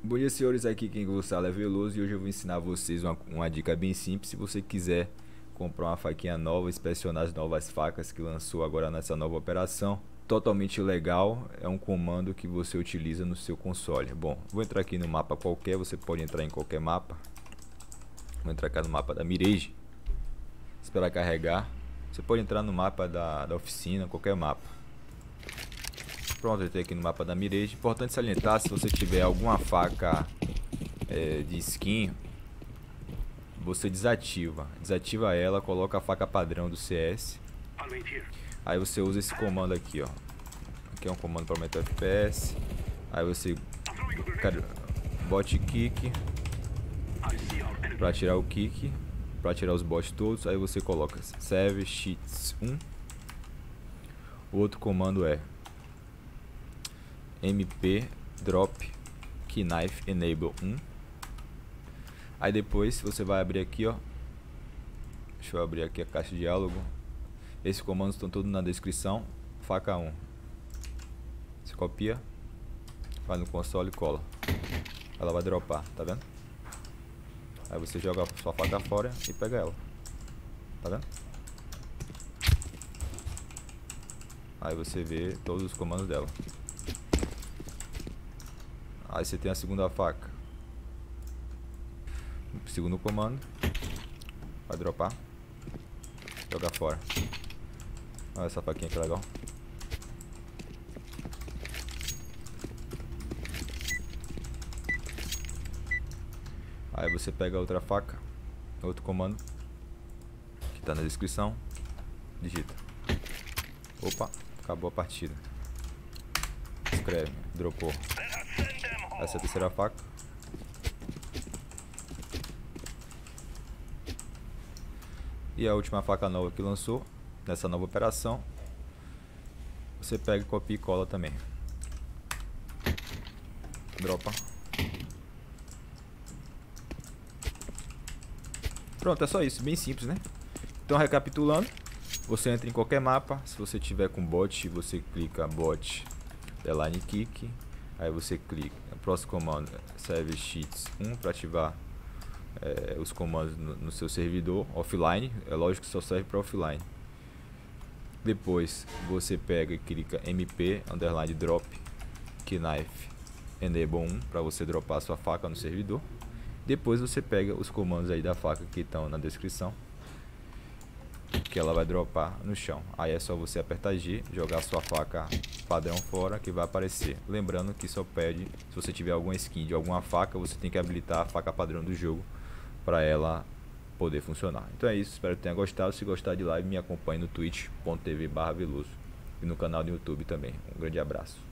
Bom dia senhores, aqui quem vos fala é Veloso e hoje eu vou ensinar vocês uma, uma dica bem simples. Se você quiser comprar uma faquinha nova, inspecionar as novas facas que lançou agora nessa nova operação, totalmente legal, é um comando que você utiliza no seu console. Bom, vou entrar aqui no mapa qualquer, você pode entrar em qualquer mapa. Vou entrar aqui no mapa da Mirage, esperar carregar. Você pode entrar no mapa da, da oficina, qualquer mapa. Pronto, eu tenho aqui no mapa da Mirage. Importante salientar, se você tiver alguma faca é, de skin, você desativa. Desativa ela, coloca a faca padrão do CS. Aí você usa esse comando aqui, ó. Aqui é um comando para aumentar o FPS. Aí você bot kick para tirar o kick, para tirar os bots todos. Aí você coloca save cheats 1. O outro comando é mp drop knife enable 1 aí depois você vai abrir aqui ó. Deixa eu abrir aqui a caixa de diálogo. Esses comandos estão todos na descrição. Faca 1 você copia vai no console e cola. Ela vai dropar tá vendo? Aí você joga sua faca fora e pega ela. Tá vendo? Aí você vê todos os comandos dela Aí você tem a segunda faca. Segundo comando. Vai dropar. Jogar fora. Olha essa faquinha que legal. Aí você pega outra faca, outro comando, que está na descrição, digita. Opa, acabou a partida. Escreve, dropou. Essa é a terceira faca. E a última faca nova que lançou nessa nova operação. Você pega, copia e cola também. Dropa. Pronto, é só isso, bem simples, né? Então, recapitulando, você entra em qualquer mapa, se você tiver com bot, você clica bot, line kick, Aí você clica, próximo comando, serve sheets 1 para ativar é, os comandos no, no, seu servidor offline, é lógico que só serve para offline. Depois você pega e clica mp underline drop knife enable 1 para você dropar sua faca no servidor. Depois você pega os comandos aí da faca que estão na descrição que ela vai dropar no chão. Aí é só você apertar G, jogar sua faca padrão fora que vai aparecer. Lembrando que só pede, se você tiver alguma skin de alguma faca, você tem que habilitar a faca padrão do jogo para ela poder funcionar. Então é isso, espero que tenha gostado. Se gostar de live, me acompanhe no twitch.tv Veloso e no canal do YouTube também. Um grande abraço.